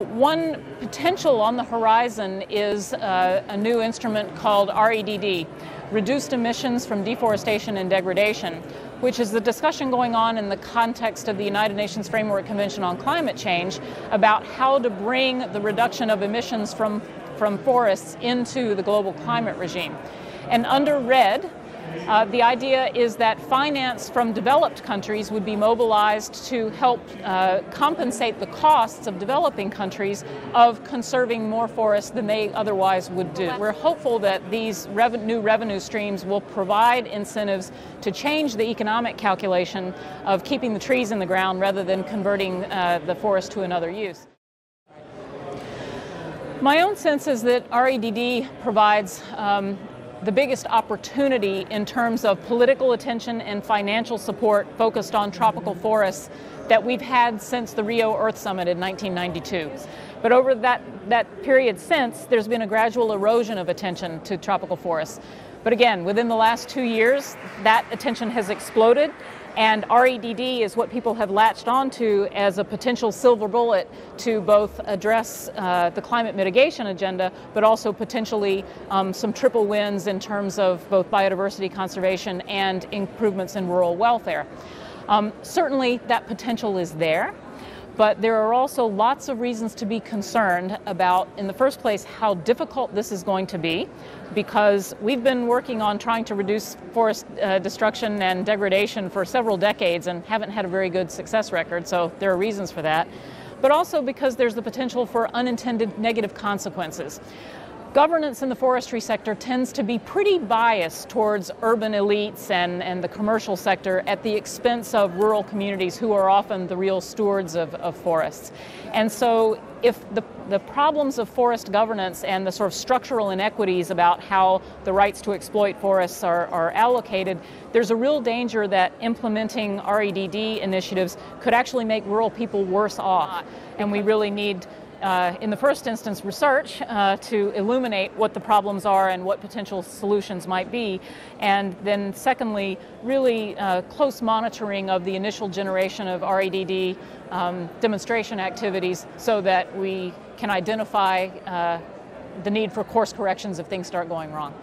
One potential on the horizon is uh, a new instrument called REDD, Reduced Emissions from Deforestation and Degradation, which is the discussion going on in the context of the United Nations Framework Convention on Climate Change about how to bring the reduction of emissions from, from forests into the global climate regime. And under REDD, uh, the idea is that finance from developed countries would be mobilized to help uh, compensate the costs of developing countries of conserving more forests than they otherwise would do. We're hopeful that these new revenue streams will provide incentives to change the economic calculation of keeping the trees in the ground rather than converting uh, the forest to another use. My own sense is that REDD provides um, the biggest opportunity in terms of political attention and financial support focused on tropical forests that we've had since the Rio Earth Summit in 1992. But over that, that period since, there's been a gradual erosion of attention to tropical forests. But again, within the last two years, that attention has exploded and REDD is what people have latched onto as a potential silver bullet to both address uh, the climate mitigation agenda, but also potentially um, some triple wins in terms of both biodiversity conservation and improvements in rural welfare. Um, certainly, that potential is there. But there are also lots of reasons to be concerned about, in the first place, how difficult this is going to be, because we've been working on trying to reduce forest uh, destruction and degradation for several decades and haven't had a very good success record, so there are reasons for that. But also because there's the potential for unintended negative consequences governance in the forestry sector tends to be pretty biased towards urban elites and, and the commercial sector at the expense of rural communities who are often the real stewards of, of forests. And so if the, the problems of forest governance and the sort of structural inequities about how the rights to exploit forests are, are allocated, there's a real danger that implementing REDD initiatives could actually make rural people worse off. And we really need uh, in the first instance, research uh, to illuminate what the problems are and what potential solutions might be. And then, secondly, really uh, close monitoring of the initial generation of REDD um, demonstration activities so that we can identify uh, the need for course corrections if things start going wrong.